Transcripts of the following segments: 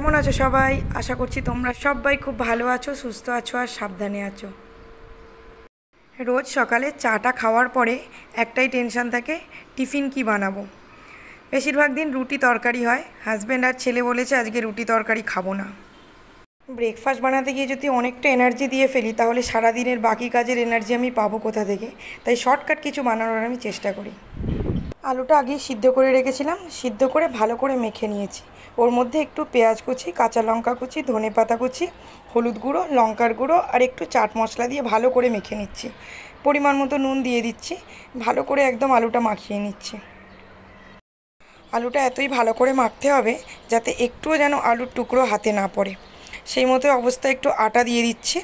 কেমন আছো সবাই? আশা করছি তোমরা সবাই খুব ভালো আছো, সুস্থ আছো আর সাবধানে আছো। রোজ সকালে চাটা খাওয়ার পরে একটাই টেনশান থাকে, টিফিন কি বানাবো? বেশিরভাগ দিন রুটি তরকারি হয়। হাজব্যান্ড আর ছেলে বলেছে আজকে রুটি তরকারি খাব না। ব্রেকফাস্ট বানাতে গিয়ে যদি অনেকটা এনার্জি দিয়ে ফেলি, তাহলে সারাদিনের বাকি কাজের এনার্জি আমি পাবো কোথা থেকে? তাই শর্টকাট কিছু বানানোর আমি চেষ্টা করি। আলুটা আগেই সিদ্ধ করে রেখেছিলাম। সিদ্ধ করে ভালো করে মেখে নিয়েছি। ওর মধ্যে একটু পেঁয়াজ কুচি, কাঁচা লঙ্কা কুচি, ধনে পাতা কুচি, হলুদ গুঁড়ো, লঙ্কার গুঁড়ো আর একটু চাট মশলা দিয়ে ভালো করে মেখে নিচ্ছি। পরিমাণ মতো নুন দিয়ে দিচ্ছি, ভালো করে একদম আলুটা মাখিয়ে নিচ্ছি। আলুটা এতই ভালো করে মাখতে হবে যাতে একটুও যেন আলুর টুকরো হাতে না পড়ে। সেই মতো অবস্থায় একটু আটা দিয়ে দিচ্ছি।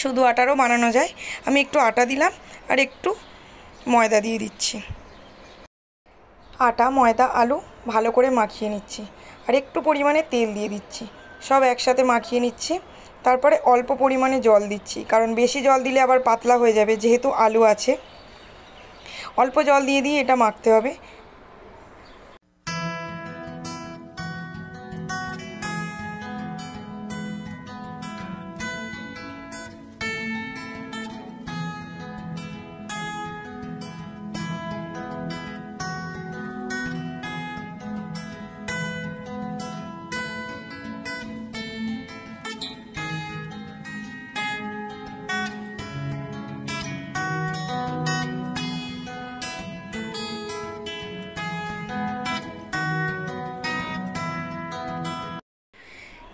শুধু আটারও বানানো যায়। আমি একটু আটা দিলাম আর একটু ময়দা দিয়ে দিচ্ছি। আটা, ময়দা, আলু ভালো করে মাখিয়ে নিচ্ছি। আর একটু পরিমাণে তেল দিয়ে দিচ্ছি। সব একসাথে মাখিয়ে নিচ্ছি। তারপরে অল্প পরিমাণে জল দিচ্ছি। কারণ বেশি জল দিলে আবার পাতলা হয়ে যাবে, যেহেতু আলু আছে। অল্প জল দিয়ে দিয়ে এটা মাখতে হবে।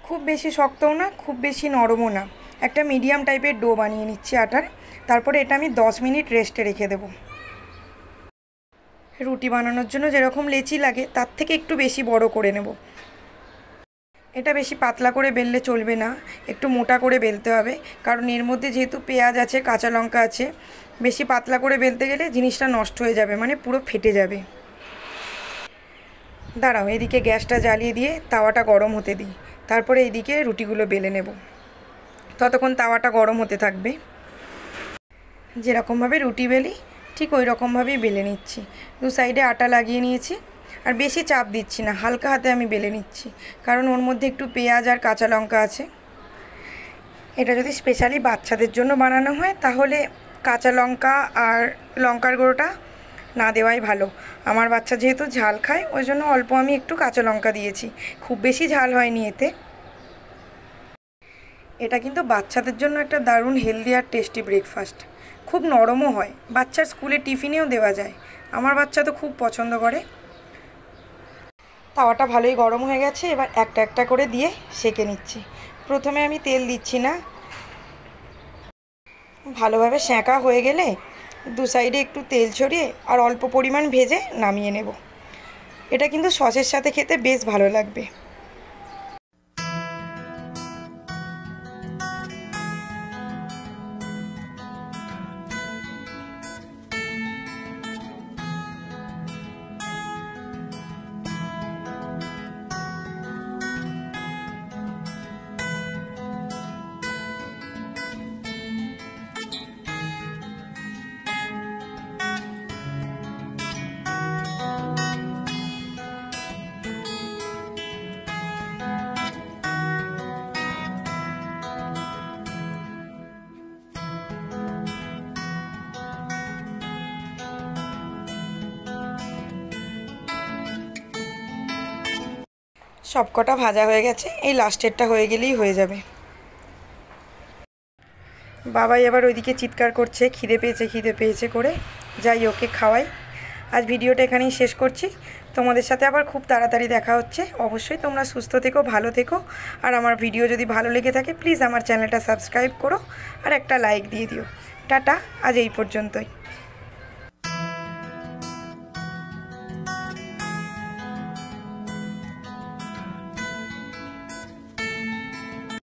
খুব বেশি শক্তও না, খুব বেশি নরমও না। একটা মিডিয়াম টাইপের ডো বানিয়ে নিচ্ছি আটার। তারপরে এটা আমি দশ মিনিট রেস্টে রেখে দেব। রুটি বানানোর জন্য যেরকম লেচি লাগে, তার থেকে একটু বেশি বড় করে নেব। এটা বেশি পাতলা করে বেললে চলবে না, একটু মোটা করে বেলতে হবে। কারণ এর মধ্যে যেহেতু পেঁয়াজ আছে, কাঁচা লঙ্কা আছে, বেশি পাতলা করে বেলতে গেলে জিনিসটা নষ্ট হয়ে যাবে মানে পুরো ফেটে যাবে। দাঁড়াও, এদিকে গ্যাসটা জ্বালিয়ে দিয়ে তাওয়াটা গরম হতে দিই। তারপরে এইদিকে রুটিগুলো বেলে নেব। ততক্ষণ তাওয়াটা গরম হতে থাকবে। যেরকমভাবে রুটি বেলি, ঠিক ওই রকমভাবেই বেলে নিচ্ছি। দু সাইডে আটা লাগিয়ে নিয়েছি। আর বেশি চাপ দিচ্ছি না, হালকা হাতে আমি বেলে নিচ্ছি। কারণ ওর মধ্যে একটু পেঁয়াজ আর কাঁচা লঙ্কা আছে। এটা যদি স্পেশালি বাচ্চাদের জন্য বানানো হয়, তাহলে কাঁচা লঙ্কা আর লঙ্কার গুঁড়োটা না দেওয়াই ভালো। আমার বাচ্চা যেহেতু ঝাল খায়, ওই জন্য অল্প আমি একটু কাঁচা লঙ্কা দিয়েছি। খুব বেশি ঝাল হয়নি এতে। এটা কিন্তু বাচ্চাদের জন্য একটা দারুণ হেলদি আর টেস্টি ব্রেকফাস্ট খুব নরমও হয়। বাচ্চার স্কুলে টিফিনেও দেওয়া যায়। আমার বাচ্চা তো খুব পছন্দ করে। তাওয়াটা ভালোই গরম হয়ে গেছে, এবার একটা একটা করে দিয়ে সেকে নিচ্ছি। প্রথমে আমি তেল দিচ্ছি না। ভালোভাবে সেঁকা হয়ে গেলে দু সাইডে একটু তেল ছড়িয়ে আর অল্প পরিমাণ ভেজে নামিয়ে নেব। এটা কিন্তু সসের সাথে খেতে বেশ ভালো লাগবে। সবকটা ভাজা হয়ে গেছে, এই লাস্টেরটা হয়ে গেলেই হয়ে যাবে। বাবাই আবার ওইদিকে চিৎকার করছে, খিদে পেয়েছে খিদে পেয়েছে করে। যাই ওকে খাওয়াই। আজ ভিডিওটা এখানেই শেষ করছি। তোমাদের সাথে আবার খুব তাড়াতাড়ি দেখা হচ্ছে। অবশ্যই তোমরা সুস্থ থেকো, ভালো থেকো। আর আমার ভিডিও যদি ভালো লেগে থাকে প্লিজ আমার চ্যানেলটা সাবস্ক্রাইব করো আর একটা লাইক দিয়ে দিও। টাটা, আজ এই পর্যন্তই।